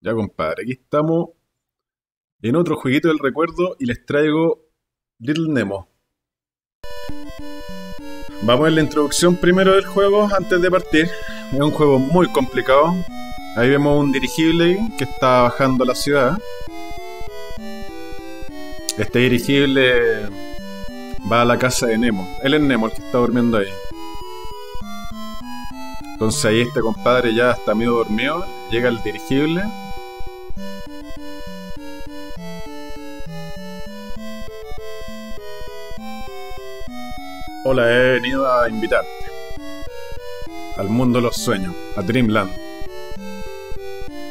Ya, compadre, aquí estamos en otro jueguito del recuerdo y les traigo Little Nemo. Vamos a la introducción primero del juego antes de partir. Es un juego muy complicado. Ahí vemos un dirigible que está bajando la ciudad. Este dirigible va a la casa de Nemo. Él es Nemo el que está durmiendo ahí. Entonces ahí este compadre ya está medio dormido. Llega el dirigible Hola, he venido a invitarte al mundo de los sueños, a Dreamland.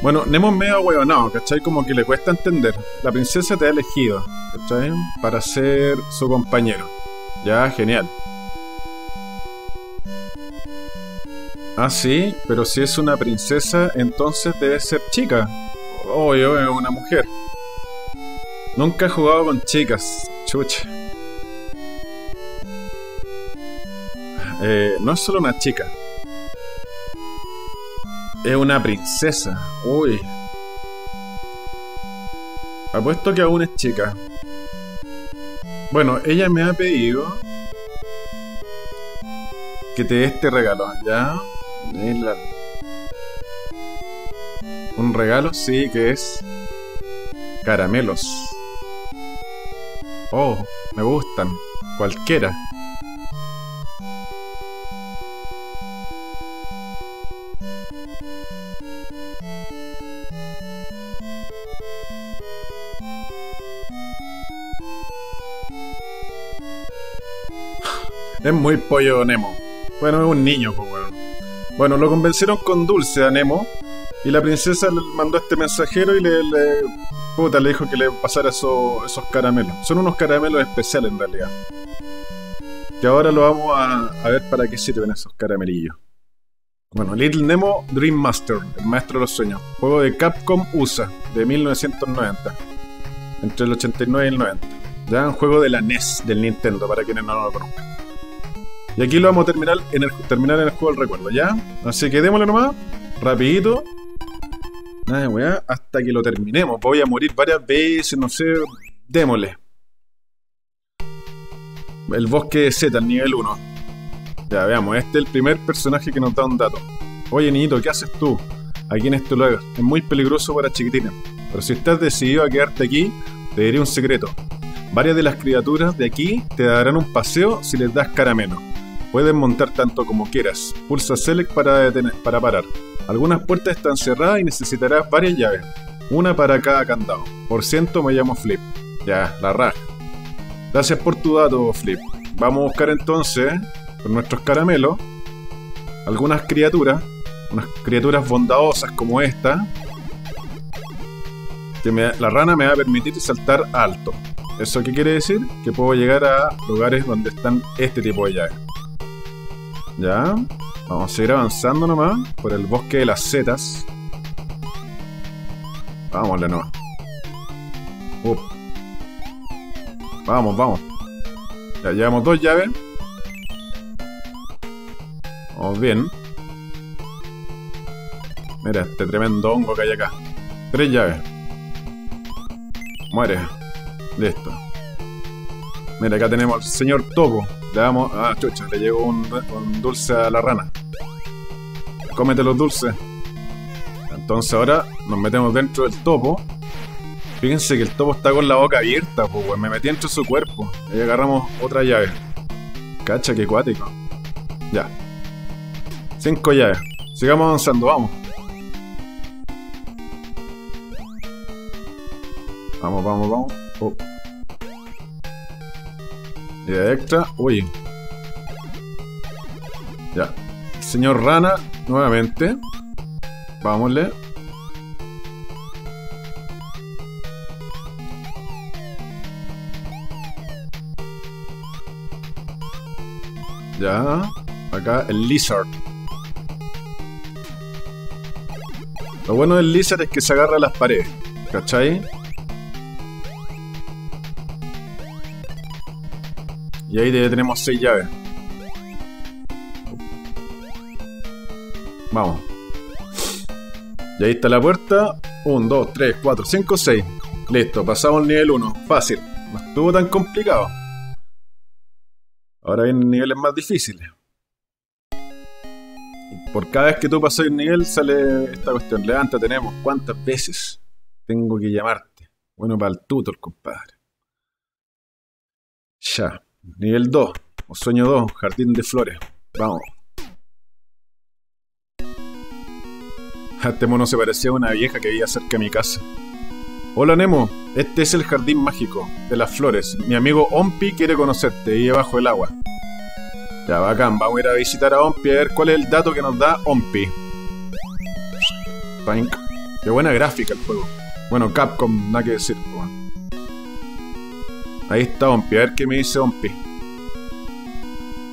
Bueno, Nemo es medio huevonado, ¿cachai? Como que le cuesta entender. La princesa te ha elegido, ¿cachai? Para ser su compañero. Ya, genial. Ah, sí, pero si es una princesa, entonces debe ser chica. Obvio, es una mujer. Nunca he jugado con chicas. Chucha. Eh, no es solo una chica. Es una princesa. Uy. Apuesto que aún es chica. Bueno, ella me ha pedido que te dé este regalo, ¿ya? Un regalo, sí, que es caramelos. Oh, me gustan. Cualquiera. Es muy pollo Nemo. Bueno, es un niño, pues, bueno. Bueno, lo convencieron con dulce a Nemo. Y la princesa le mandó este mensajero y le, puta, le dijo que le pasara esos caramelos. Son unos caramelos especiales en realidad. Que ahora lo vamos a, a ver para qué sirven esos caramelillos. Bueno, Little Nemo Dream Master, el maestro de los sueños. Juego de Capcom USA, de 1990. Entre el 89 y el 90. Ya un juego de la NES del Nintendo, para quienes no lo conozcan. Y aquí lo vamos a terminar en el, terminar en el juego del recuerdo, ¿ya? Así que démosle nomás, rapidito. Nada de weá, hasta que lo terminemos. Voy a morir varias veces, no sé. Démosle. El bosque de Z, el nivel 1. Ya, veamos, este es el primer personaje que nos da un dato. Oye, niñito, ¿qué haces tú? Aquí en este lugar. Es muy peligroso para chiquitines. Pero si estás decidido a quedarte aquí, te diré un secreto. Varias de las criaturas de aquí te darán un paseo si les das caramelo. Puedes montar tanto como quieras. Pulsa Select para, detener, para parar. Algunas puertas están cerradas y necesitarás varias llaves. Una para cada candado. Por ciento me llamo Flip. Ya, la raja. Gracias por tu dato, Flip. Vamos a buscar entonces, con nuestros caramelos, algunas criaturas. Unas criaturas bondadosas como esta. Que la rana me va a permitir saltar alto. ¿Eso qué quiere decir? Que puedo llegar a lugares donde están este tipo de llaves. Ya. Vamos a seguir avanzando nomás por el bosque de las setas. Vamos, nomás. Vamos, vamos. Ya llevamos dos llaves. Vamos bien. Mira este tremendo hongo que hay acá. Tres llaves. Muere. Listo. Mira, acá tenemos al señor Topo. Le damos. Ah, chucha, le llegó un, dulce a la rana. Cómete los dulces. Entonces ahora nos metemos dentro del topo. Fíjense que el topo está con la boca abierta, pues, Me metí entre su cuerpo. Y agarramos otra llave. Cacha, que cuático. Ya. Cinco llaves. Sigamos avanzando, vamos. Vamos, vamos, vamos. Oh. De extra. Uy. Ya. Señor Rana, nuevamente. Vámonle. Ya. Acá el Lizard. Lo bueno del Lizard es que se agarra a las paredes. ¿Cachai? Y ahí tenemos seis llaves. Vamos. Y ahí está la puerta. 1, 2, 3, 4, 5, 6. Listo, pasamos al nivel 1. Fácil. No estuvo tan complicado. Ahora vienen niveles más difíciles. Por cada vez que tú pasas un nivel sale esta cuestión. Levanta, tenemos. ¿Cuántas veces tengo que llamarte? Bueno, para el tutor, compadre. Ya. Nivel 2. O sueño 2. Jardín de flores. Vamos. Este mono se parecía a una vieja que vivía cerca de mi casa. Hola Nemo, este es el jardín mágico de las flores. Mi amigo Ompi quiere conocerte, vive bajo el agua. Ya, bacán, vamos a ir a visitar a Ompi a ver cuál es el dato que nos da Ompi. Pink. Qué buena gráfica el juego. Bueno, Capcom, nada que decir. Ahí está Ompi, a ver qué me dice Ompi.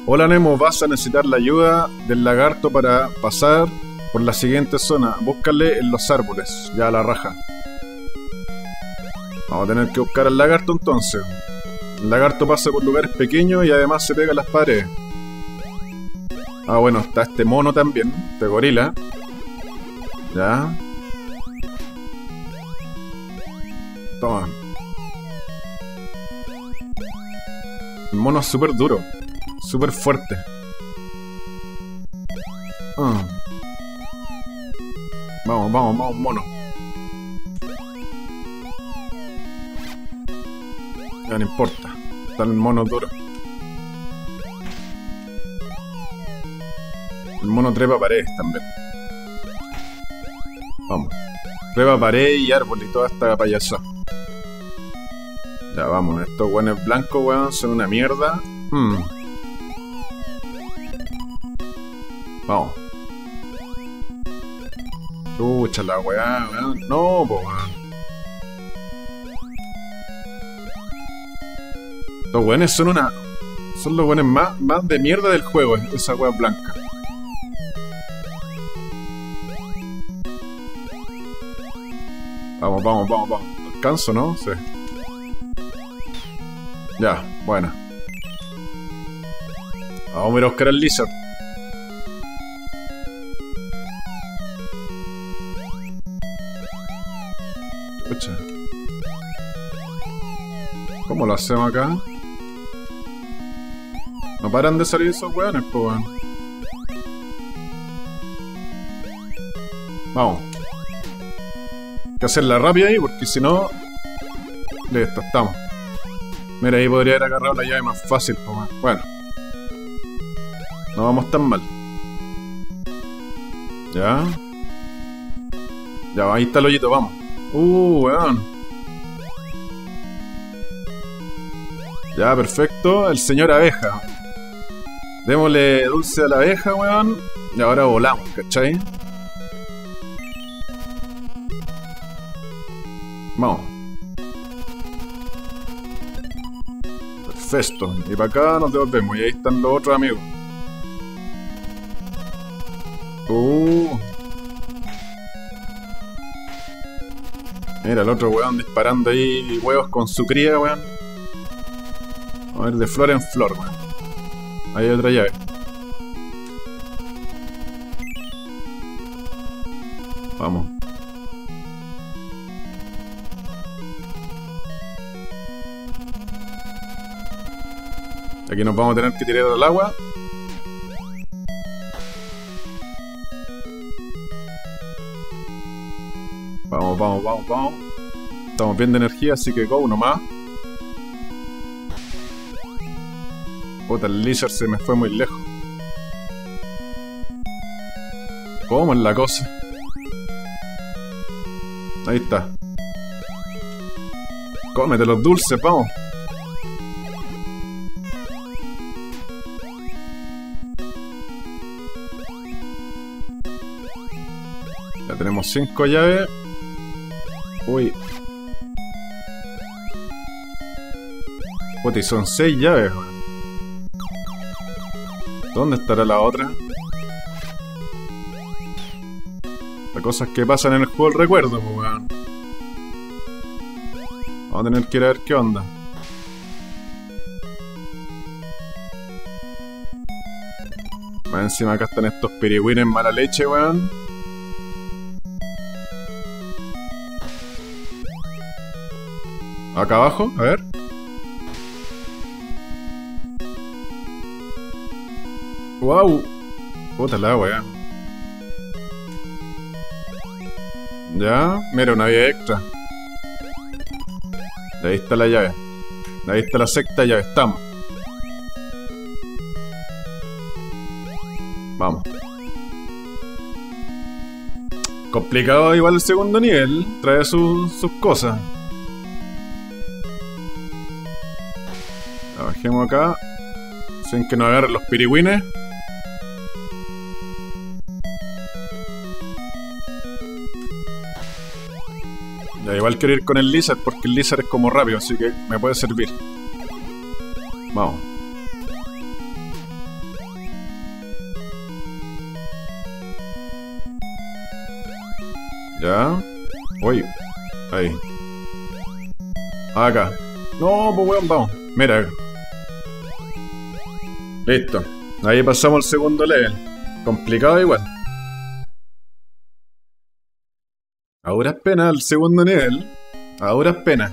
Hola Nemo, vas a necesitar la ayuda del lagarto para pasar por la siguiente zona. Búscale en los árboles. Ya la raja. Vamos a tener que buscar al lagarto entonces. El lagarto pasa por lugares pequeños y además se pega a las paredes. Ah, bueno, está este mono también, este gorila. Ya. Toma. El mono es súper duro, súper fuerte. Ah. Vamos, vamos, vamos, mono. Ya no importa. Está el mono duro. El mono trepa paredes también. Vamos. Trepa pared y árbol y toda esta payasa. Ya vamos, estos buenos blancos, weón, son una mierda. Hmm. Vamos. Chucha la weá, weón. No, po weón. Los weones son una. Son los weones más, más de mierda del juego, esa weá blanca. Vamos, vamos, vamos, vamos. ¿Alcanzo, no? Sí. Ya, bueno. Vamos a ir a buscar al Lizard. ¿Cómo lo hacemos acá? No paran de salir esos weones, pues weón. Vamos. Hay que hacerla rápida ahí, porque si no... Listo, estamos. Mira, ahí podría haber agarrado la llave más fácil, weón. Bueno. No vamos tan mal. Ya. Ya, ahí está el hoyito, vamos. Uh, weón. Ya, perfecto. El señor abeja. Démosle dulce a la abeja, weón. Y ahora volamos, ¿cachai? Vamos. Perfecto. Y para acá nos devolvemos. Y ahí están los otros amigos. Uh. Mira el otro weón disparando ahí huevos con su cría, weón. A ver, de flor en flor, weón. Ahí hay otra llave. Aquí nos vamos a tener que tirar al agua. Vamos, vamos, vamos, vamos. Estamos bien de energía, así que go, uno más. Puta, el Lizard se me fue muy lejos. ¿Cómo es la cosa? Ahí está. Cómete los dulces, vamos. Cinco llaves. Uy. Puta, son seis llaves. ¿Dónde estará la otra? Las cosas que pasan en el juego el recuerdo, pues, weón. Vamos a tener que ir a ver qué onda. Más encima acá están estos pirigüines mala leche, weón. Acá abajo, a ver. Wow. Puta la weá. Ya, mira, una vía extra. Ahí está la llave. Ahí está la sexta llave, estamos. Vamos. Complicado igual el segundo nivel, trae sus cosas. Bajemos acá. Sin que nos agarren los pirigüines. Ya, igual quiero ir con el Lizard porque el Lizard es como rápido, así que me puede servir. Vamos. Ya. Uy. Ahí. Acá. No, pues weón, vamos. Mira. Listo. Ahí pasamos al segundo level. Complicado igual. Ahora es pena el segundo nivel. Ahora es pena.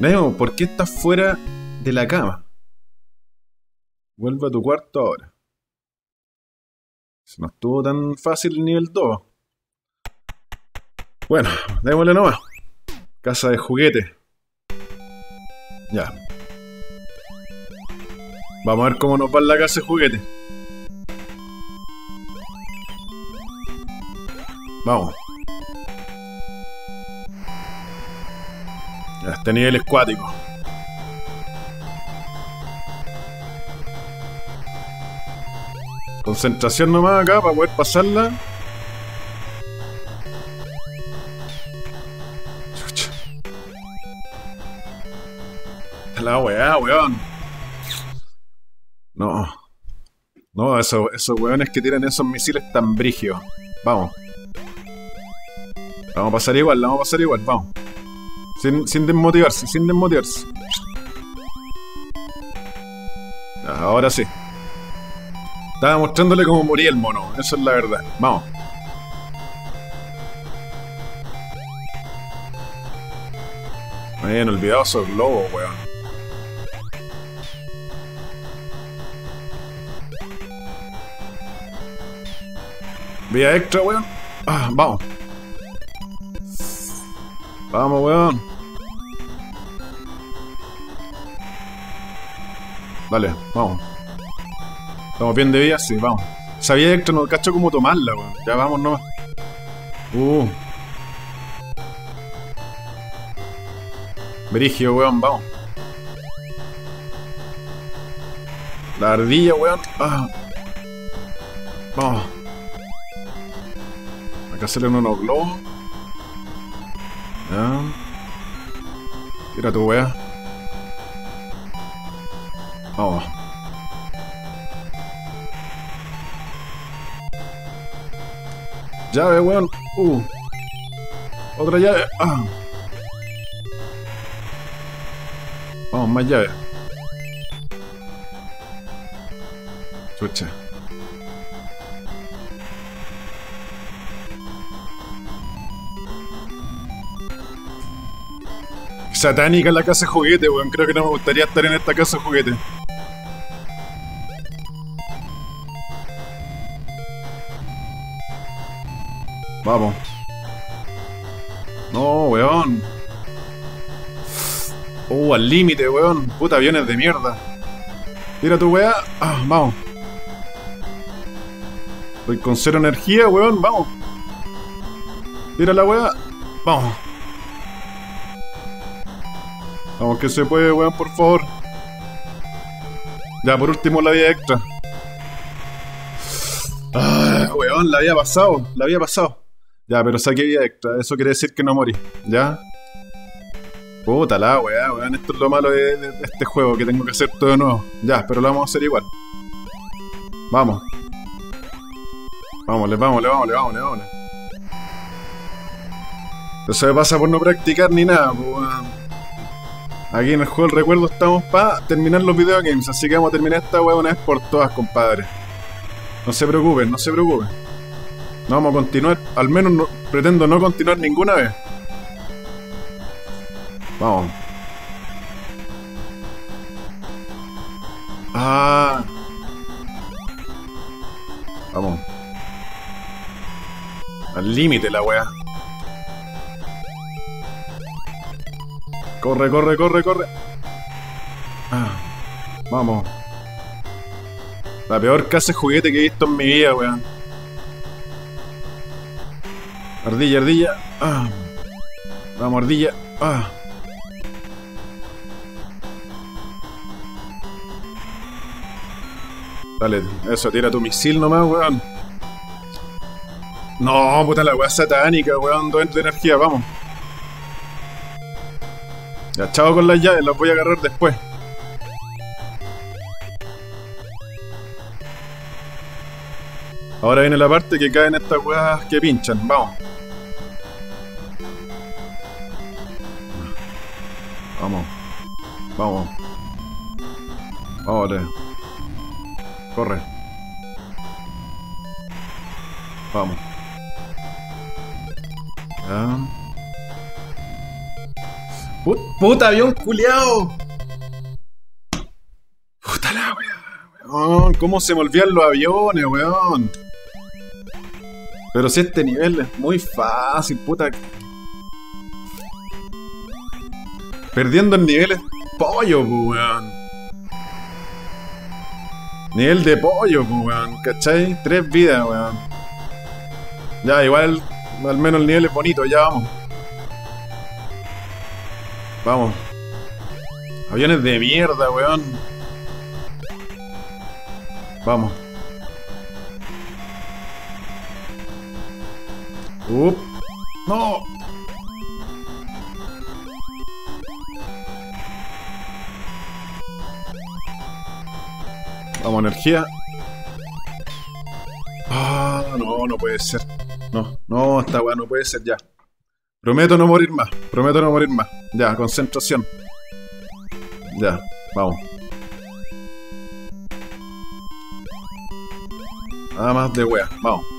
Neo, ¿por qué estás fuera de la cama? Vuelve a tu cuarto ahora. No estuvo tan fácil el nivel 2. Bueno, démosle nomás. Casa de juguete. Ya. Vamos a ver cómo nos va en la casa de juguete. Vamos. Este nivel es cuático. Concentración nomás acá para poder pasarla. La weá, weón. No. No, esos, esos que tiran esos misiles tan brigios. Vamos. Vamos a pasar igual, vamos a pasar igual, vamos. Sin, sin desmotivarse, sin desmotivarse. Ahora sí. Estaba mostrándole cómo moría el mono, eso es la verdad. Vamos. Me habían olvidado esos globos, weón. Vía extra, weón. Ah, vamos. Vamos, weón. Dale, vamos. ¿Estamos bien de vía? Sí, vamos. Sabía extra, no cacho cómo tomarla, weón. Ya vamos nomás. Uh. Brigio, weón, vamos. La ardilla, weón. Ah. Vamos. Acá salen unos globos. Ya. Tira tu wea. Vamos. Llave, weón. Uh. Otra llave. Ah. Vamos, más llave. Chucha. Satánica la casa juguete, weón. Creo que no me gustaría estar en esta casa juguete. Vamos. No, weón. Oh, al límite, weón. Puta aviones de mierda. Tira tu weá. Ah, vamos. Estoy con cero energía, weón. Vamos. Tira la weá. Vamos. Vamos que se puede, weón, por favor. Ya, por último la vía extra. Ah, weón, la había pasado, la había pasado. Ya, pero saqué vía extra, eso quiere decir que no morí, ¿ya? Puta la weá, weón, esto es lo malo de, de, este juego, que tengo que hacer todo de nuevo. Ya, pero lo vamos a hacer igual. Vamos. Vámonos, vámonos, vámonos, vámonos, vámonos. Eso me pasa por no practicar ni nada, pues, weón. Aquí en el juego del recuerdo estamos para terminar los videogames, así que vamos a terminar esta weá una vez por todas, compadre. No se preocupen, no se preocupen. No vamos a continuar, al menos no, pretendo no continuar ninguna vez. Vamos. Ah. Vamos. Al límite la weá. Corre, corre, corre, corre. Ah. Vamos. La peor casa de juguete que he visto en mi vida, weón. Ardilla, ardilla. Ah. Vamos, ardilla. Ah. Dale, eso, tira tu misil nomás, weón. No, puta la weá satánica, weón. Dos de energía, vamos. Ya, chao con las llaves, las voy a agarrar después. Ahora viene la parte que caen estas weas que pinchan, vamos. Vamos. Vamos. Vamos, Corre. Vamos. Ya. ¡Puta avión culiao! ¡Puta la weón! ¿Cómo se me olvidan los aviones, weón? Pero si este nivel es muy fácil, puta. Perdiendo en niveles pollo, weón. Nivel de pollo, weón. ¿Cachai? Tres vidas, weón. Ya, igual, al menos el nivel es bonito, ya vamos. Vamos. Aviones de mierda, weón. Vamos. Up. No. Vamos, energía. Ah, no, no puede ser. No, no, esta weá no puede ser ya. Prometo no morir más. Prometo no morir más. Ya, concentración. Ya, vamos. Nada más de wea, vamos.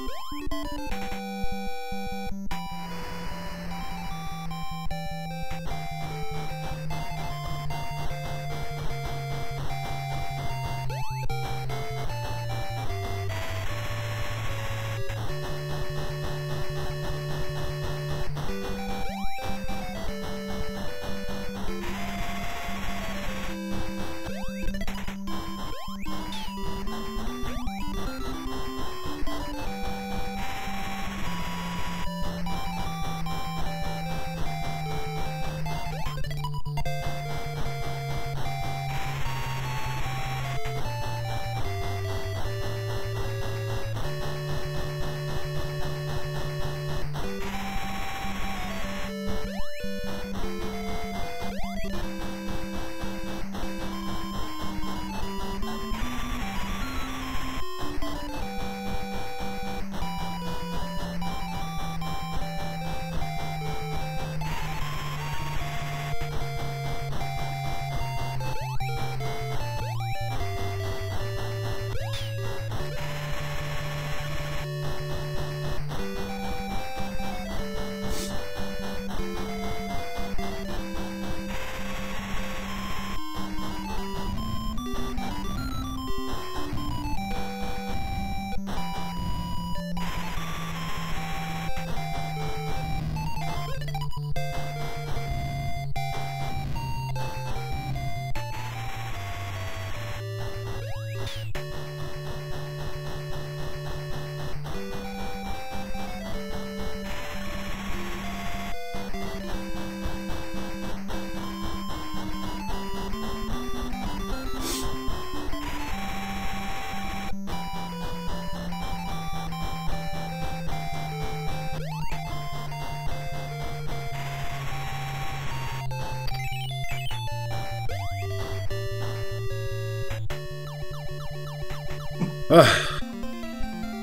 Ah.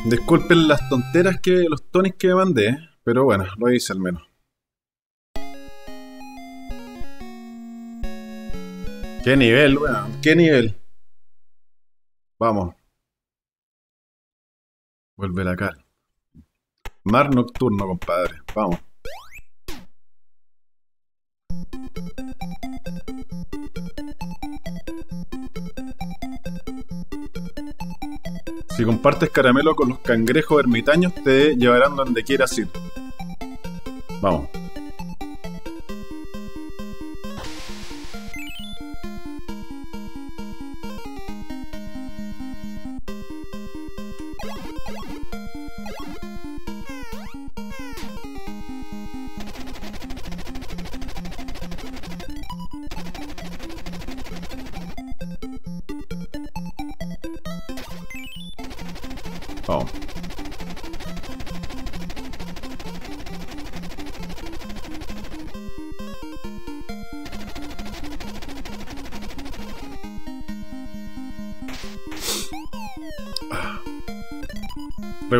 Disculpen las tonteras que. los tonis que mandé, pero bueno, lo hice al menos. ¿Qué nivel, weón? ¿Qué nivel? Vamos. Vuelve la cara. Mar nocturno, compadre. Vamos. Si compartes caramelo con los cangrejos ermitaños, te llevarán donde quieras ir. Vamos.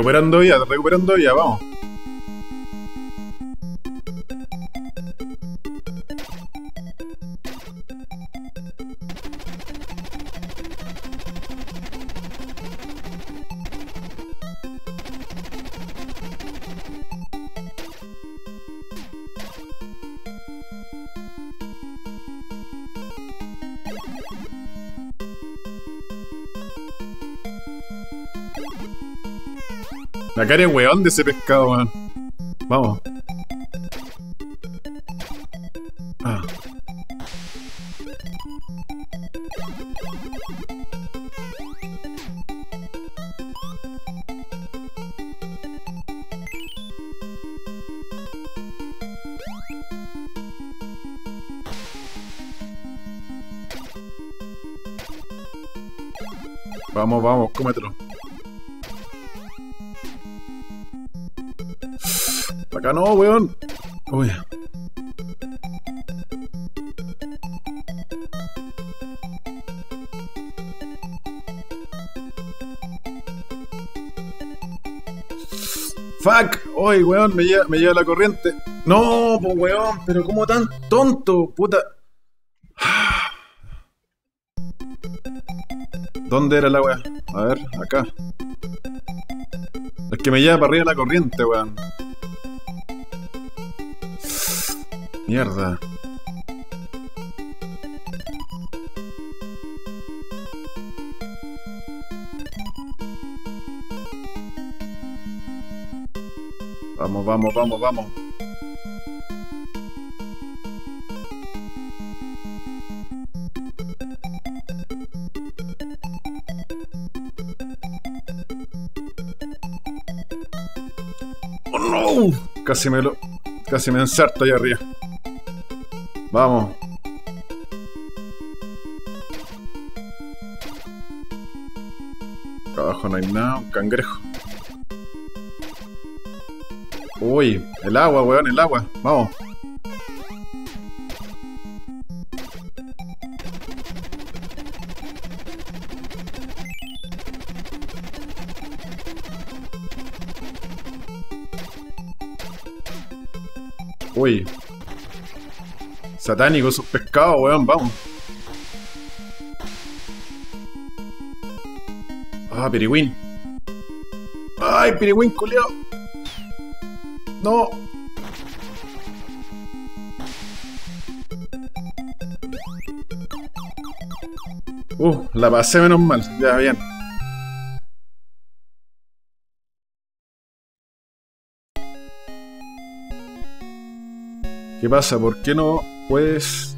Recuperando ya, recuperando ya, vamos. Cara de weón de ese pescado. Vamos. Ah. Vamos, vamos, cómetelo. Acá no, weón. Uy. Fuck. Uy, weón, me lleva, me lleva la corriente. No, pues weón, pero como tan tonto, puta. ¿Dónde era la weá? A ver, acá. Es que me lleva para arriba la corriente, weón. Mierda. Vamos, vamos, vamos, vamos. ¡Oh, no! Casi me lo... Casi me ensarto ahí arriba. Vamos. Acá abajo no hay nada, un cangrejo. Uy, el agua, weón, el agua. Vamos. Satánico esos pescados, weón, vamos. Ah, pirigüín. Ay, pirigüín culiao. No. Uh, la pasé menos mal. Ya, bien. ¿Qué pasa? ¿Por qué no puedes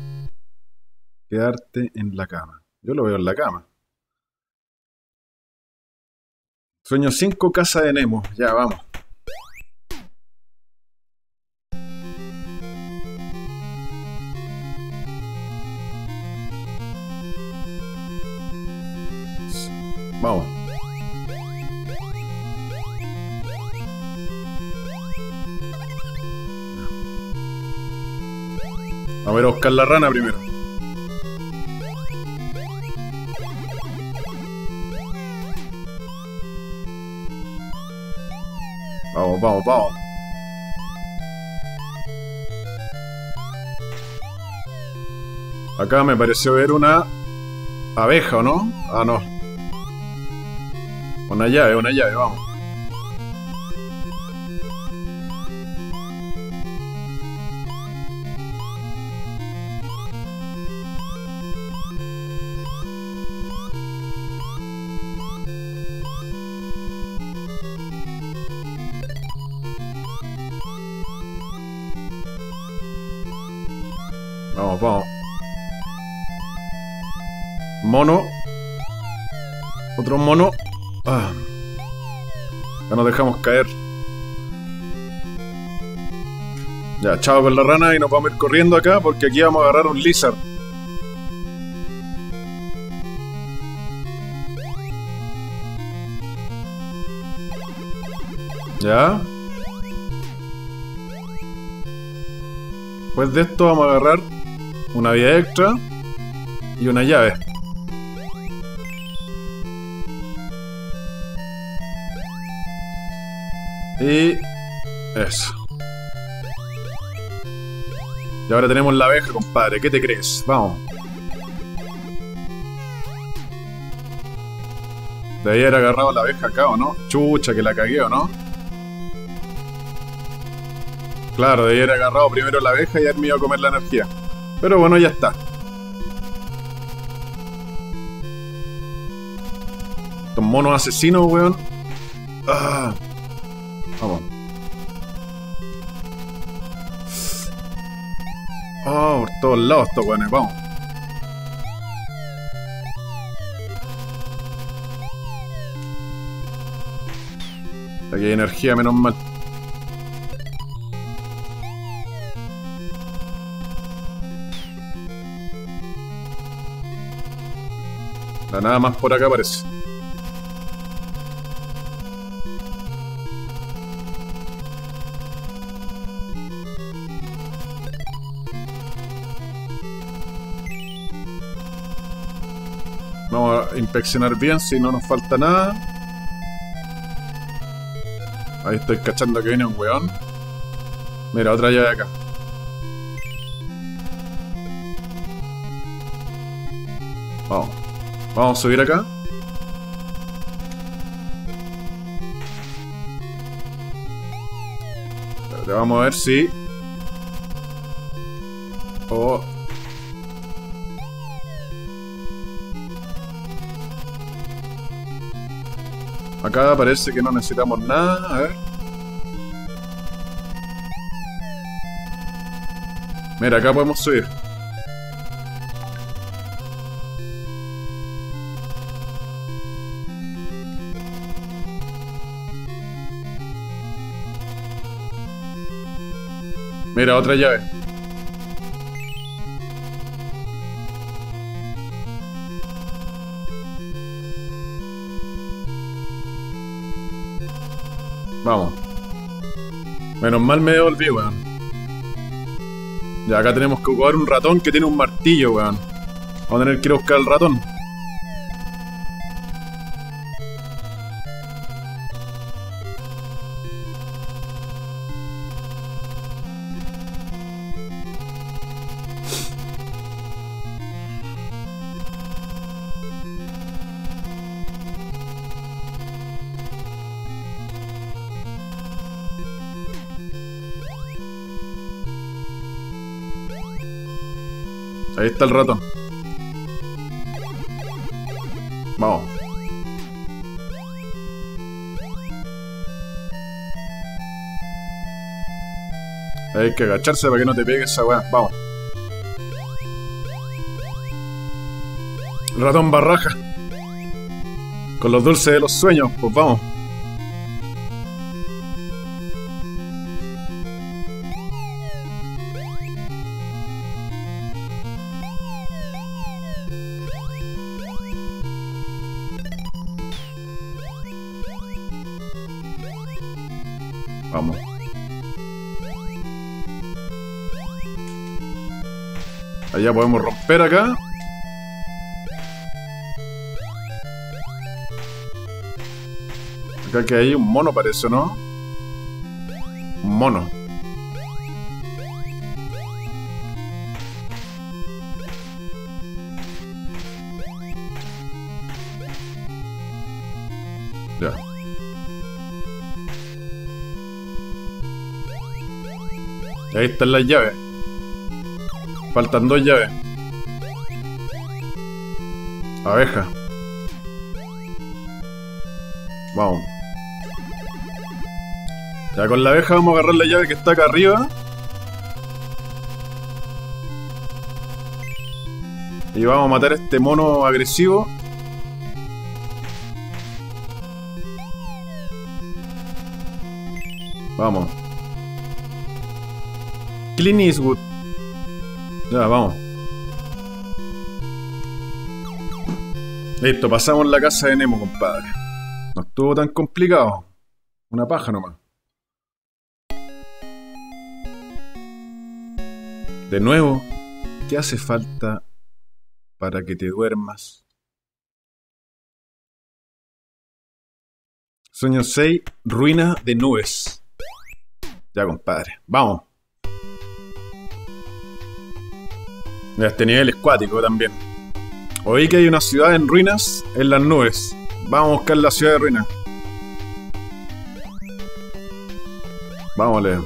quedarte en la cama? Yo lo veo en la cama. Sueño 5, casa de Nemo. Ya, vamos. Ver, a buscar la rana primero. Vamos, vamos, vamos. Acá me pareció ver una abeja, ¿o no? Ah, no. Una llave, una llave, vamos. Vamos, dejamos caer. Ya, chao con la rana y nos vamos a ir corriendo acá porque aquí vamos a agarrar un lizard. Ya. Después de esto vamos a agarrar una vía extra y una llave. Y eso. Y ahora tenemos la abeja, compadre. ¿Qué te crees? Vamos. De haber agarrado la abeja acá, ¿o no? Chucha, que la cagué, ¿o no? Claro, de haber agarrado primero la abeja y haberme ido a comer la energía. Pero bueno, ya está. Estos monos asesinos, weón. Todos lados estos weones, vamos. Aquí hay energía, menos mal. La nada más por acá parece. Inspeccionar bien si no nos falta nada. Ahí estoy cachando que viene un weón. Mira, otra llave acá. Vamos. Vamos a subir acá. Vamos a ver si... Oh. Acá parece que no necesitamos nada. A ver. Mira, acá podemos subir. Mira, otra llave. Vamos. Menos mal me devolví, weón. Ya acá tenemos que jugar un ratón que tiene un martillo, weón. Vamos a tener que ir a buscar el ratón. Está el ratón. Vamos. Hay que agacharse para que no te pegue esa weá. Vamos. Ratón barraja. Con los dulces de los sueños, pues vamos. Allá podemos romper acá. Acá que hay un mono parece, ¿no? Mono. Ahí están las llaves. Faltan dos llaves. Abeja. Vamos. Ya con la abeja vamos a agarrar la llave que está acá arriba. Y vamos a matar a este mono agresivo. Vamos. Clint Eastwood. Ya, vamos. Listo, pasamos la casa de Nemo, compadre. No estuvo tan complicado. Una paja nomás. De nuevo, ¿qué hace falta para que te duermas? Sueño 6, ruina de nubes. Ya, compadre. Vamos. Este nivel es cuático también. Oí que hay una ciudad en ruinas en las nubes. Vamos a buscar la ciudad de ruinas. Vamos, Leo.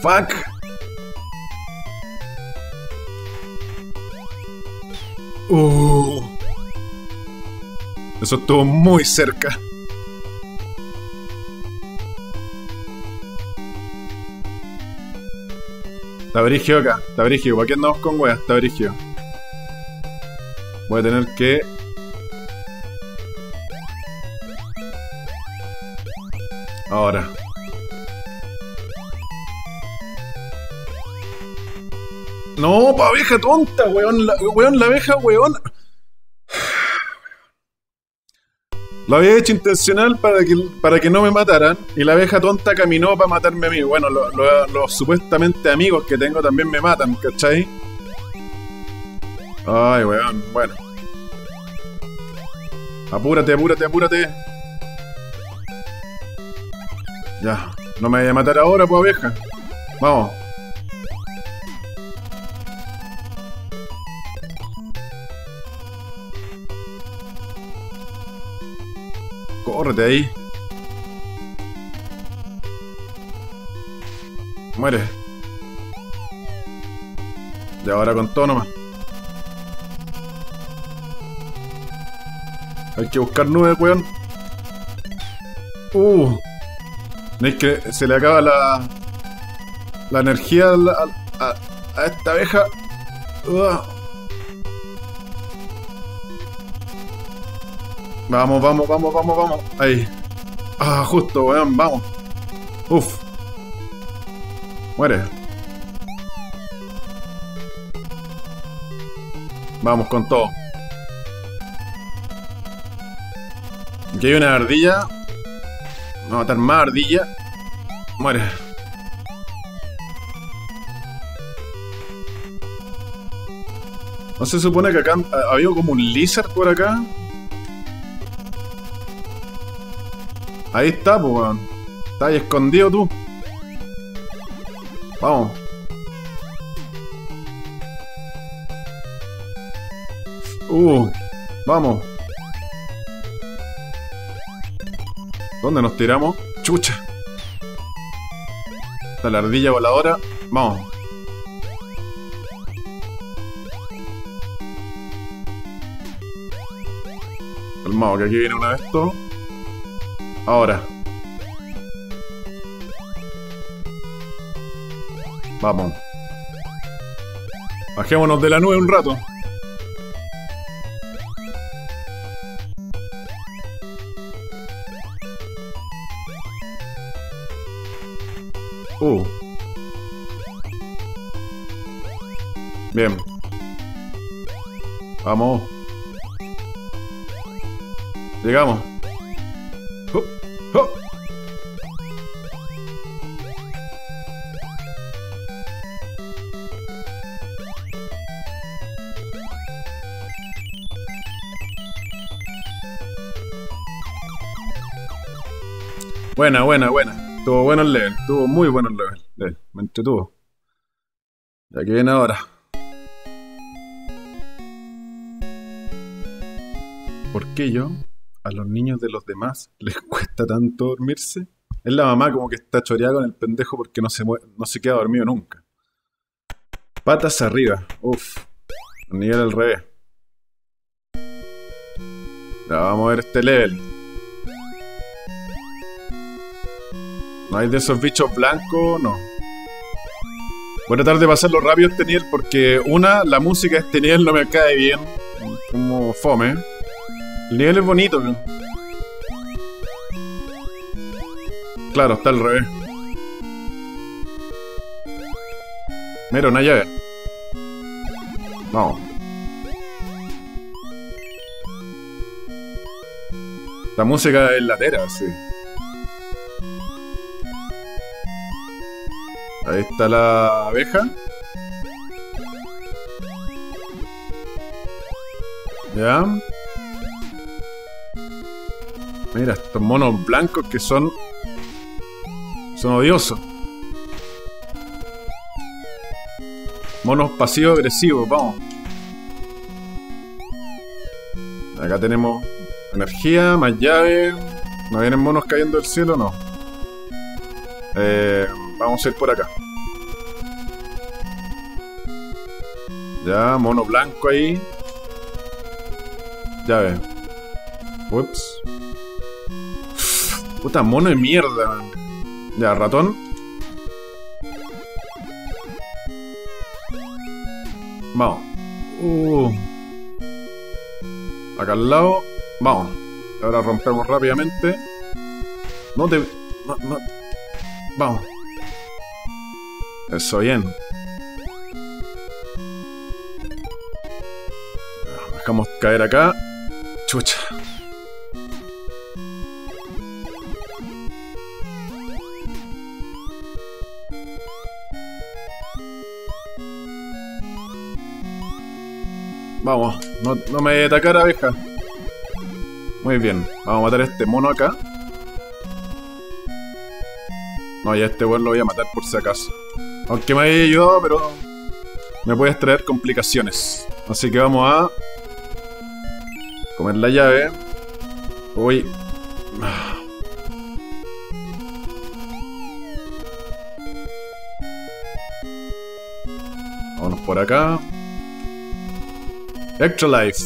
Fuck. Uh. Eso estuvo muy cerca. Está brigio acá, está brigio. ¿Para qué andamos con weas? Está brigio. Voy a tener que... Ahora. No, pa abeja tonta, weón. Weón, la abeja, weón. Lo había hecho intencional para que, para que no me mataran. Y la abeja tonta caminó para matarme a mí. Bueno, los supuestamente amigos que tengo también me matan, ¿cachai? Ay, weón, bueno. Apúrate, apúrate, apúrate. Ya, no me vaya a matar ahora, pues abeja. Vamos. Córrete ahí. Muere. Y ahora con todo nomás. Hay que buscar nubes, weón. Uh. Es que se le acaba la. La energía a, a, esta abeja. Uh. Vamos, vamos, vamos, vamos, vamos. Ahí. Ah, justo, weón, vamos. Uf. Muere. Vamos con todo. Aquí hay una ardilla. Vamos a matar más ardilla. Muere. ¿No se supone que acá había como un lizard por acá? Ahí está, pues, weón. Está ahí escondido tú. Vamos. Uh, vamos. ¿Dónde nos tiramos? Chucha. Está la ardilla voladora. Vamos. Calmado, que aquí viene una de estos. Ahora. Vamos. Bajémonos de la nube un rato. Uh. Bien. Vamos. Llegamos. Buena, buena, buena. Estuvo bueno el level. Estuvo muy bueno el level. Me entretuvo. Ya que viene ahora. ¿Por qué yo a los niños de los demás les cuesta tanto dormirse? Es la mamá como que está choreada con el pendejo porque no se, no se queda dormido nunca. Patas arriba. Uf. Nivel al revés. Ya vamos a ver este level. No hay de esos bichos blancos, no. Voy a tratar de pasarlo rápido este nivel porque, una, la música de este nivel no me cae bien. Como fome. El nivel es bonito. Claro, está al revés. Mira, una llave. Vamos. La música es latera, sí. Ahí está la abeja. Ya. Mira, estos monos blancos que son... Son odiosos. Monos pasivos-agresivos, vamos. Acá tenemos energía, más llave. ¿No vienen monos cayendo del cielo? No. Eh, vamos a ir por acá. Ya, mono blanco ahí. Llave. Ups. Puta, mono de mierda. Ya, ratón. Vamos. Uh. Acá al lado. Vamos. Ahora rompemos rápidamente. No te... No, no. Vamos. Eso, bien. Dejamos caer acá. Chucha. Vamos, no, no me atacar abeja. Muy bien, vamos a matar a este mono acá. No, ya este weón lo voy a matar por si acaso. Aunque me haya ayudado, pero me puede traer complicaciones. Así que vamos a comer la llave. Uy. Vámonos por acá. Extra Life.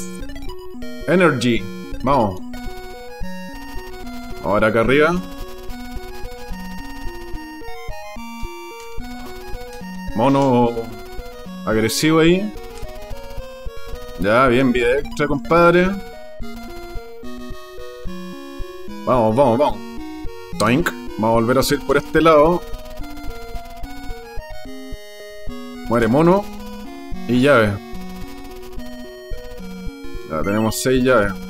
Energy. Vamos. Ahora acá arriba. Mono agresivo ahí. Ya, bien, vida extra, compadre. Vamos, vamos, vamos. Toink. Vamos a volver a subir por este lado. Muere mono. Y llave. Ya tenemos seis llaves.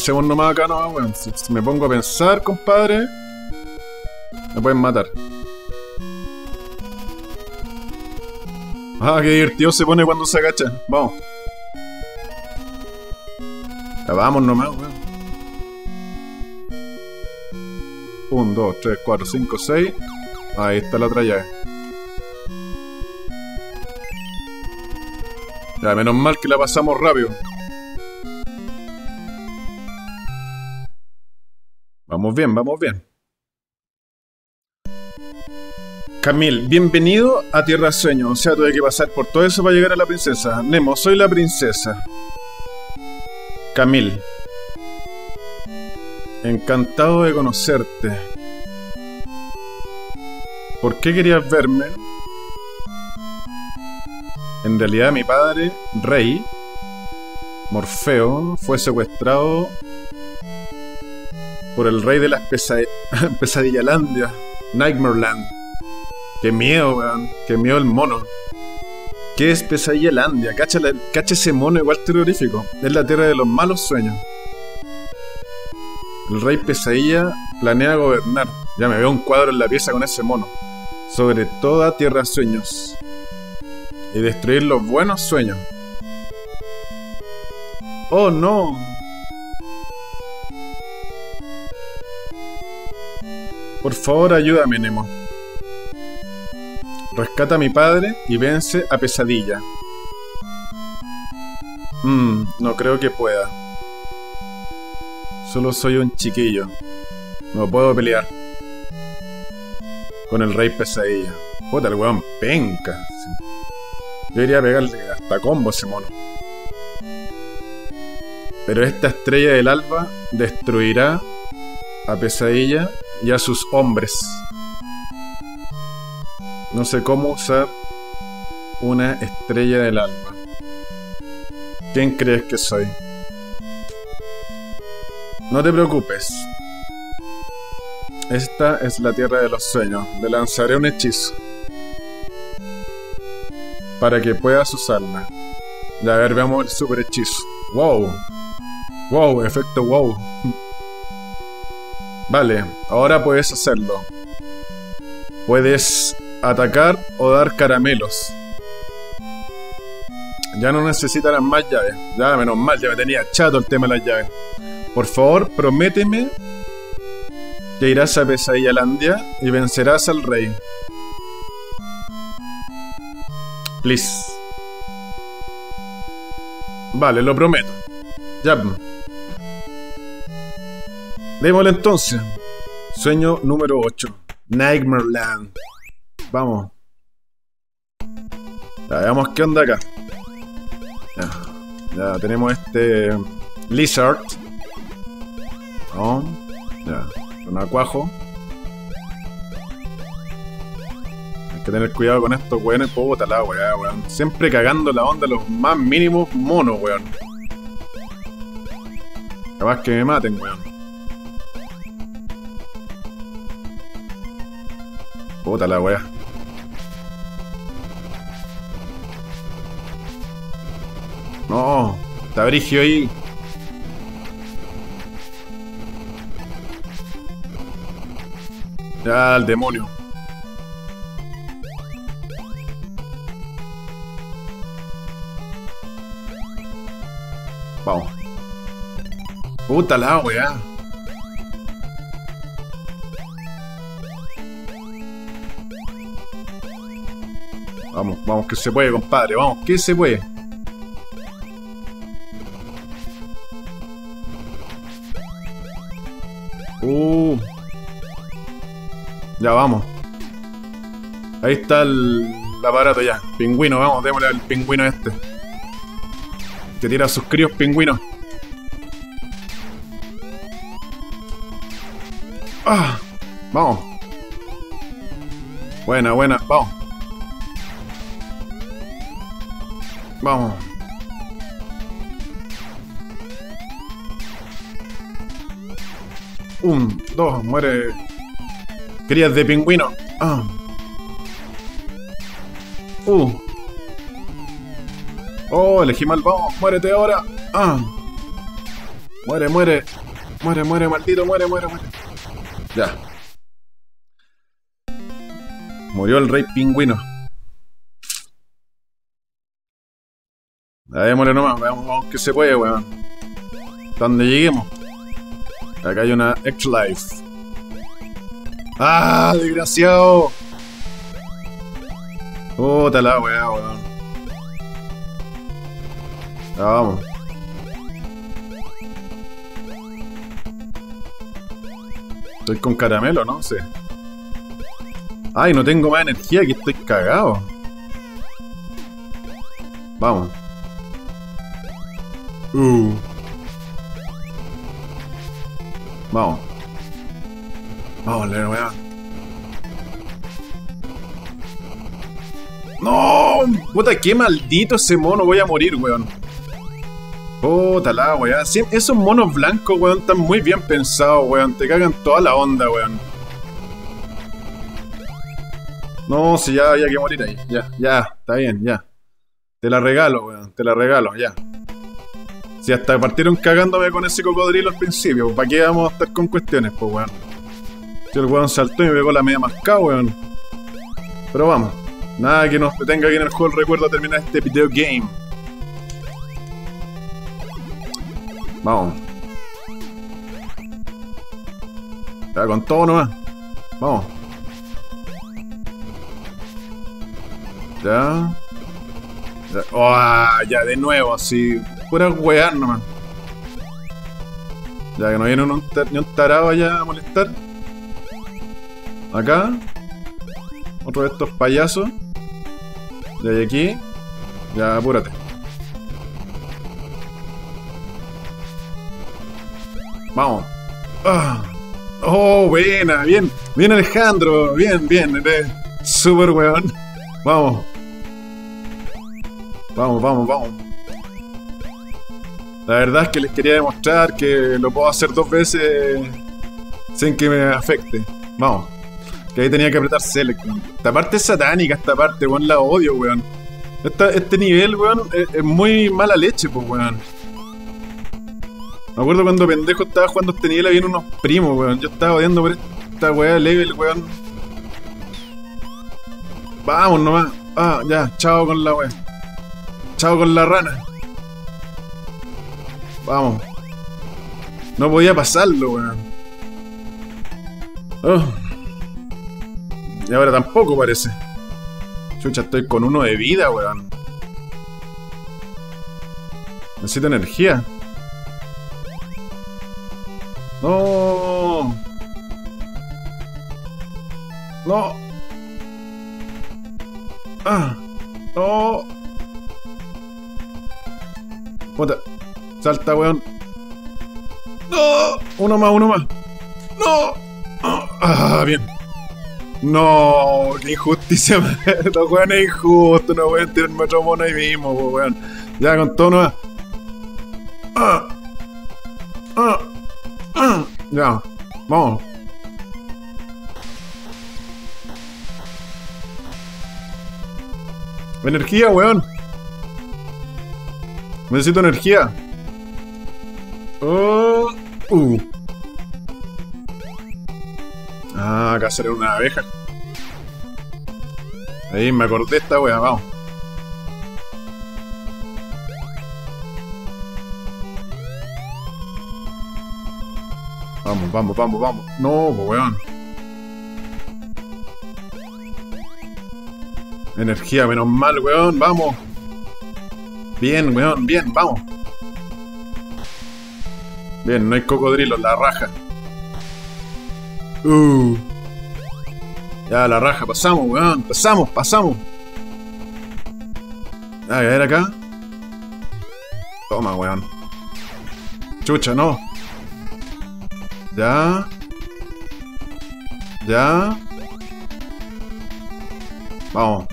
Ya pasemos nomás acá, no, weón. Si, si me pongo a pensar, compadre, me pueden matar. Ah, qué divertido se pone cuando se agacha. Vamos. Ya vamos nomás, weón. 1, 2, 3, 4, 5, 6. Ahí está la otra llave. Ya, menos mal que la pasamos rápido. Bien, vamos bien. Camil, bienvenido a Tierra Sueño. O sea, tuve que pasar por todo eso para llegar a la princesa. Nemo, soy la princesa. Camil. Encantado de conocerte. ¿Por qué querías verme? En realidad mi padre, Rey, Morfeo, fue secuestrado por el rey de las pesad Pesadillalandia, Nightmareland. Qué miedo, weón. Qué miedo el mono. ¿Qué es Pesadillalandia? Cacha, cacha ese mono igual terrorífico. Es la tierra de los malos sueños. El rey Pesadilla planea gobernar. Ya me veo un cuadro en la pieza con ese mono. Sobre toda tierra sueños. Y destruir los buenos sueños. Oh no. Por favor, ayúdame, Nemo. Rescata a mi padre y vence a Pesadilla. Mmm, no creo que pueda. Solo soy un chiquillo. No puedo pelear. Con el rey Pesadilla. Puta, el weón penca. Yo iría a pegarle hasta combo ese mono. Pero esta estrella del alba destruirá a Pesadilla y a sus hombres. No sé cómo usar una estrella del alma. ¿Quién crees que soy? No te preocupes. Esta es la tierra de los sueños. Le lanzaré un hechizo. Para que puedas usarla. Ya, a ver, veamos el super hechizo. ¡Wow! ¡Wow! Efecto wow. Vale, ahora puedes hacerlo. Puedes atacar o dar caramelos. Ya no necesitarás más llaves. Ya, menos mal, ya me tenía chato el tema de las llaves. Por favor, prométeme que irás a Pesadillandia y vencerás al rey. Please. Vale, lo prometo. Ya. Démosle entonces. Sueño número 8. Nightmare Land. Vamos. Ya, veamos qué onda acá. Ya, ya tenemos este Lizard. ¿No? Ya, un acuajo. Hay que tener cuidado con estos weones, puta la weá, weón. Siempre cagando la onda los más mínimos monos, weón. Capaz que me maten, weón. Puta la weá. No, está brigio ahí. Ya, el demonio. Vamos. Puta la weá. Vamos, vamos, que se puede, compadre. Vamos, que se puede. Uh. Ya vamos. Ahí está el, aparato ya. Pingüino, vamos, démosle al pingüino este. Que tira a sus críos pingüinos. Ah, vamos. Buena, buena, vamos. Vamos. Un, dos, muere. Crías de pingüino. Ah. Uh. Oh, elegí mal. Vamos, muérete ahora. Ah. Muere, muere. Muere, muere, maldito, muere, muere, muere. Ya. Murió el rey pingüino. Démosle nomás, veamos, vamos que se puede, weón. Donde lleguemos. Acá hay una X-Life. ¡Ah, desgraciado! Puta la weá, weón. Ya vamos. Estoy con caramelo, ¿no? Sí. Ay, no tengo más energía, aquí estoy cagado. Vamos. Uh. Vamos. Vamos, le weón. ¡No! Puta, qué maldito ese mono, voy a morir, weón. Puta la weón. esos monos blancos, weón, están muy bien pensados, weón. Te cagan toda la onda, weón. No, si ya había que morir ahí. Ya, ya, está bien, ya. Te la regalo, weón. Te la regalo, ya. Si hasta partieron cagándome con ese cocodrilo al principio, ¿para qué vamos a estar con cuestiones, pues, weón? Si el weón saltó y me pegó la media mascada, weón. Pero vamos. Nada que nos detenga aquí en el juego el recuerdo a terminar este video game. Vamos. Ya, con todo nomás. Vamos. Ya. Ya, oh, ya de nuevo, así. Pura weá nomás. Ya que no viene un, ni un tarado allá a molestar. Acá. Otro de estos payasos. Y hay aquí. Ya, apúrate. Vamos. Ah. Oh, buena, bien. Bien, Alejandro. Bien, bien. Eres súper weón. Vamos. Vamos, vamos, vamos. La verdad es que les quería demostrar que lo puedo hacer dos veces sin que me afecte. Vamos. Que ahí tenía que apretar select. Esta parte es satánica, esta parte, weón, la odio, weón. este nivel, weón, es, muy mala leche, pues, weón. Me acuerdo cuando pendejo estaba jugando este nivel, había unos primos, weón. Yo estaba odiando por esta weá level, weón. Vamos nomás. Ah, ya, chao con la weá. Chao con la rana. Vamos. No podía pasarlo, weón. Oh. Y ahora tampoco parece. Chucha, estoy con uno de vida, weón. Necesito energía. No. No. Ah. No. Puta. Salta, weón. No. Uno más, uno más. No. Ah, bien. No, qué injusticia. Los weones es injusto. No pueden tirarme otro mono ahí mismo, weón. Ya, con todo nomás. Ah. Ah. Ah. Ya. Vamos. Energía, weón. Necesito energía. Oh. Uh. Ah, acá sale una abeja. Ahí me acordé esta wea, vamos. Vamos, vamos, vamos, vamos. No, pues weón. Energía, menos mal, weón, vamos. Bien, weón, bien, vamos. Bien, no hay cocodrilo, la raja. Uh. Ya, la raja, pasamos, weón, pasamos, pasamos. A ver acá. Toma, weón. Chucha, no. Ya. Ya. Vamos.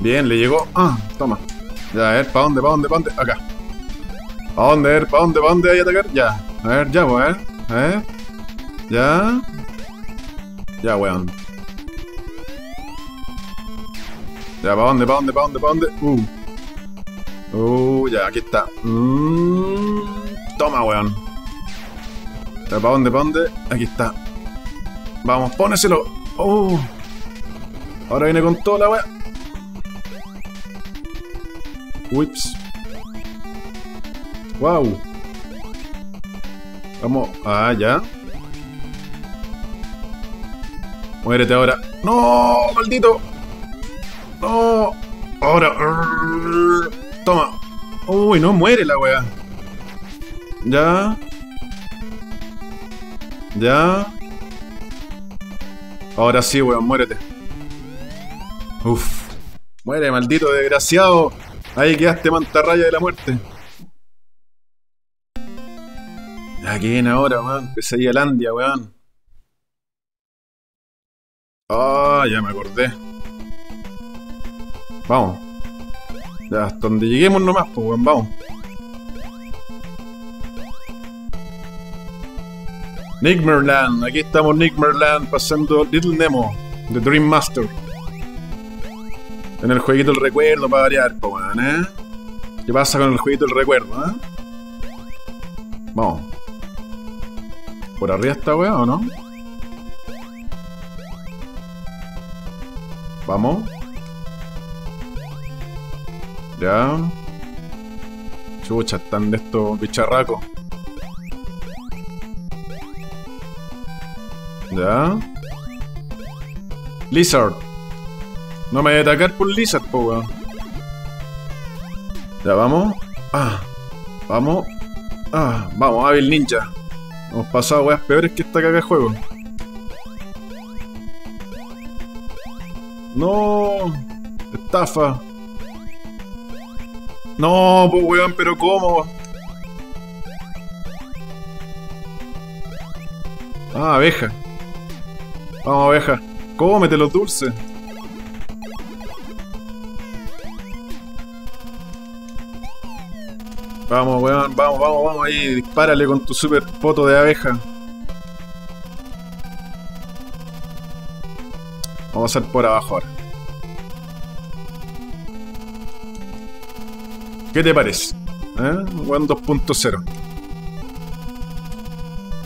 Bien, le llegó. Ah, toma. Ya, a ver, ¿para dónde, para dónde, para dónde? Acá. ¿Para dónde, para dónde, para dónde hay atacar? Ya. A ver, ya, pues, a ver. Ya. Ya, weón. Ya, ¿para dónde, para dónde, para dónde, para dónde? Uh. Uh, ya, aquí está. Mm, toma, weón. Ya, ¿para dónde, para dónde? Aquí está. Vamos, póneselo. Uh. Ahora viene con toda la weá. Ups. Wow. Vamos. Ah, ya. Muérete ahora. ¡No! ¡Maldito! ¡No! Ahora. Toma. Uy, no muere la wea. Ya. Ya. Ahora sí, weón, muérete. Uf. Muere, maldito desgraciado. Ahí quedaste mantarraya de la muerte. ¿Qué viene ahora, weón? Pesadilla Landia, weón. Ah, ya me acordé. Vamos. Ya, hasta donde lleguemos nomás, pues, weón, vamos. Nickmerland, aquí estamos Nickmerland pasando Little Nemo, The Dream Master. En el jueguito del recuerdo para variar, pues, weón, ¿eh? ¿Qué pasa con el jueguito del recuerdo, eh? Vamos. ¿Por arriba está weón o no? Vamos. Ya. Chucha, están de estos bicharracos. Ya. Lizard. No me voy a atacar por Lizard, po, weón. Ya, vamos. Ah. Vamos. Ah, vamos, hábil ninja. Hemos pasado weas peores que esta caga de juego. No. Estafa. No, pues weón, pero ¿cómo? Ah, abeja. Vamos, abeja. Cómete los dulces. Vamos, weón, vamos, vamos, vamos ahí. Dispárale con tu super foto de abeja. Vamos a pasar por abajo ahora. ¿Qué te parece? ¿Eh? Weón 2.0.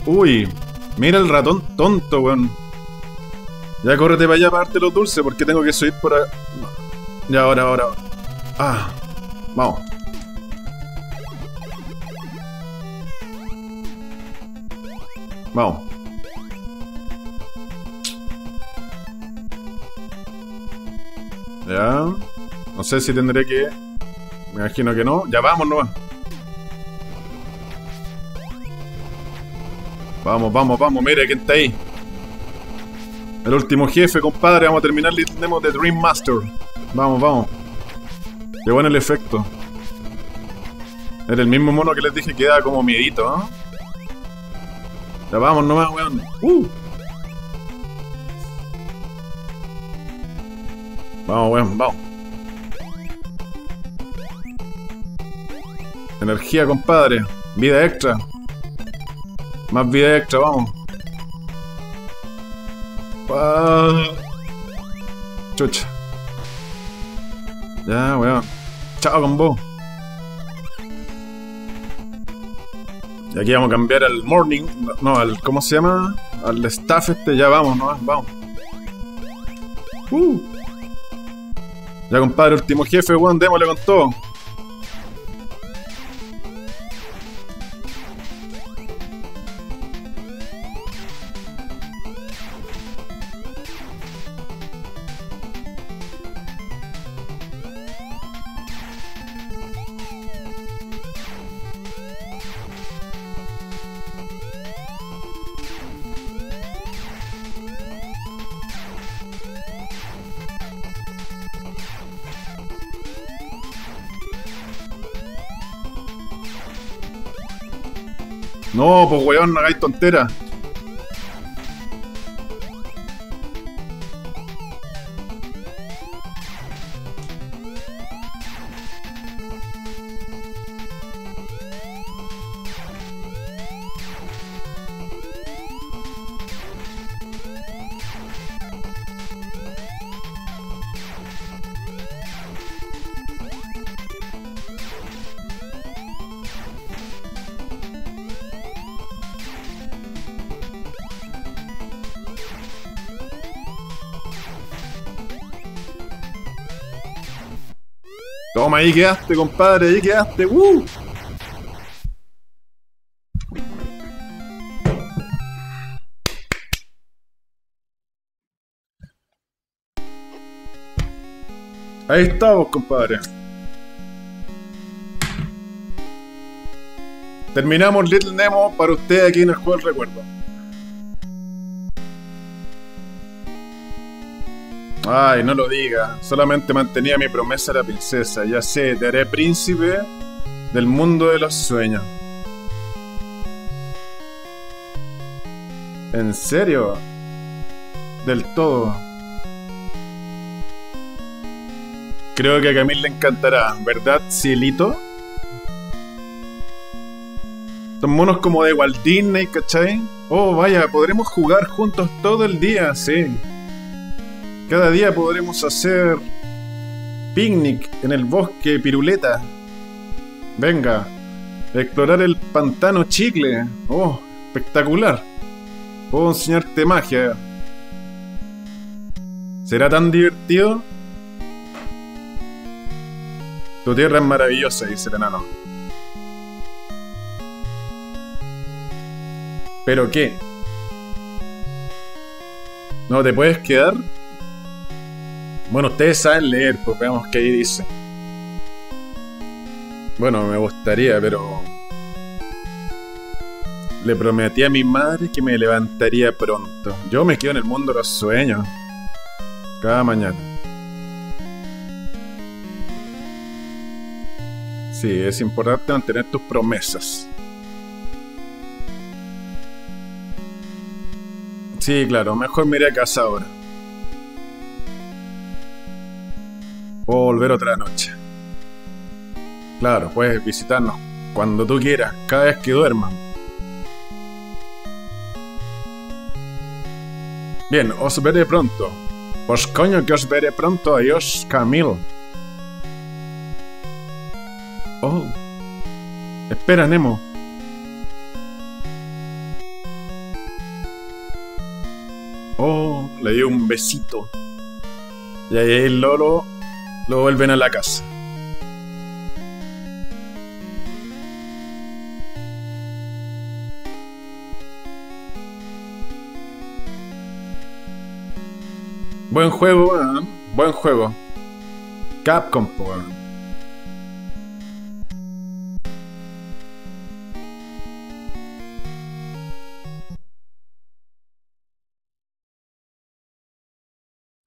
Uy, mira el ratón tonto, weón. Ya córrete para allá para darte los dulces porque tengo que subir por ahí. Ya, ahora, ahora. Ah, vamos. Vamos. Ya. No sé si tendré que... Me imagino que no. Ya vamos nomás. Vamos, vamos, vamos. Mire quién está ahí. El último jefe, compadre. Vamos a terminar el demo de Dream Master. Vamos, vamos. Qué bueno el efecto. Era el mismo mono que les dije que da como miedito, ¿no? Vamos nomás, weón. Uh. Vamos, weón, vamos. Energía, compadre. Vida extra. Más vida extra, vamos. Ah. Chucha. Ya, weón. Chao con vos. Y aquí vamos a cambiar al morning. No, al. ¿Cómo se llama? Al staff este. Ya vamos, no, vamos. Uh. Ya, compadre, último jefe, weón. Démosle con todo. Pues weón, no hagáis tontera. Toma, ahí quedaste, compadre, ahí quedaste. ¡Uh! Ahí estamos, compadre. Terminamos Little Nemo para usted aquí en el juego del recuerdo. Ay, no lo diga. Solamente mantenía mi promesa a la princesa. Ya sé, te haré príncipe del mundo de los sueños. ¿En serio? Del todo. Creo que a Camille le encantará, ¿verdad, Cielito? Son monos como de Walt Disney, ¿cachai? Oh, vaya, podremos jugar juntos todo el día, sí. Cada día podremos hacer picnic en el bosque Piruleta. Venga, explorar el pantano Chicle. Oh, espectacular. Puedo enseñarte magia. ¿Será tan divertido? Tu tierra es maravillosa, dice el enano. ¿Pero qué? ¿No te puedes quedar? Bueno, ustedes saben leer, pues veamos qué ahí dice. Bueno, me gustaría, pero... Le prometí a mi madre que me levantaría pronto. Yo me quedo en el mundo de los sueños. Cada mañana. Sí, es importante mantener tus promesas. Sí, claro, mejor me iré a casa ahora. Volver otra noche. Claro, puedes visitarnos cuando tú quieras, cada vez que duerman. Bien, os veré pronto. Pues coño que os veré pronto. Adiós, Camil. Oh. Espera, Nemo. Oh, le dio un besito. Y ahí el loro lo vuelven a la casa. Buen juego, buen juego. Capcom, por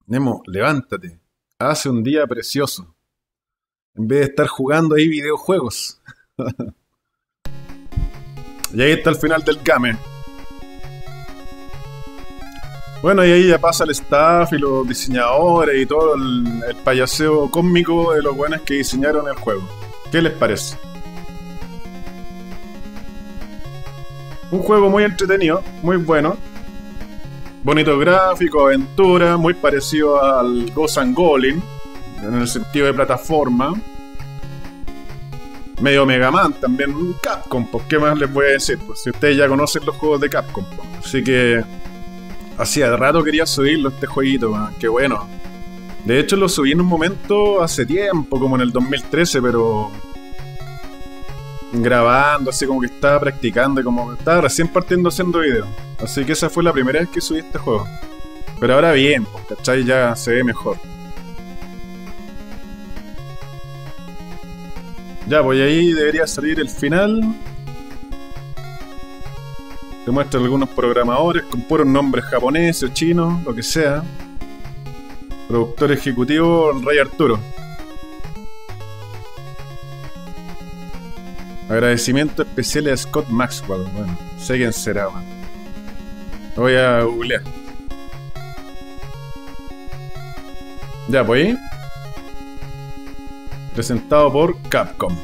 Nemo, levántate. Hace un día precioso. En vez de estar jugando ahí videojuegos. y ahí está el final del game. Bueno, y ahí ya pasa el staff y los diseñadores y todo el, el payaseo cósmico de los buenos que diseñaron el juego. ¿Qué les parece? Un juego muy entretenido, muy bueno. Bonito gráfico, aventura, muy parecido al Ghost and Goblin, en el sentido de plataforma. Medio Mega Man también, Capcom, pues qué más les voy a decir, pues si ustedes ya conocen los juegos de Capcom. Pues. Así que Hacía rato quería subirlo este jueguito, man. qué bueno. De hecho lo subí en un momento hace tiempo, como en el 2013, pero grabando, así como que estaba practicando, como que estaba recién partiendo haciendo videos. Así que esa fue la primera vez que subí este juego. Pero ahora bien, pues, ¿cachai? Ya se ve mejor. Ya, pues ahí debería salir el final. Te muestra algunos programadores con puros nombres japoneses, chinos, lo que sea. Productor ejecutivo, Rey Arturo. Agradecimiento especial a Scott Maxwell. Bueno, sé quién será, man. Lo voy a googlear. Ya, pues ahí. Presentado por Capcom.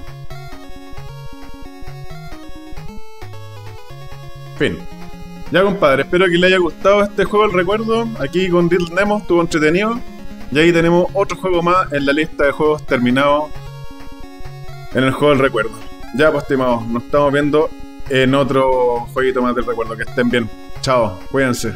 Fin. Ya compadre, espero que le haya gustado este juego el recuerdo. Aquí con Little Nemo estuvo entretenido. Y ahí tenemos otro juego más en la lista de juegos terminados en el juego del recuerdo. Ya pues estimados, nos estamos viendo en otro jueguito más del recuerdo. Que estén bien. Chao, cuídense.